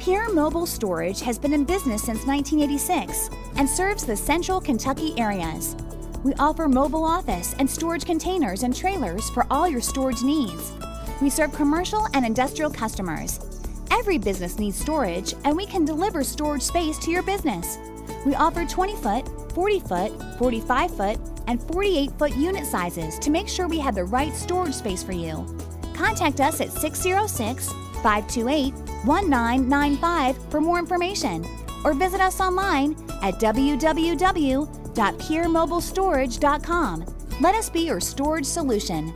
Pier Mobile Storage has been in business since 1986 and serves the central Kentucky areas. We offer mobile office and storage containers and trailers for all your storage needs. We serve commercial and industrial customers. Every business needs storage, and we can deliver storage space to your business. We offer 20 foot, 40 foot, 45 foot, and 48 foot unit sizes to make sure we have the right storage space for you. Contact us at 606 528 1995 for more information or visit us online at www.piermobilestorage.com. Let us be your storage solution.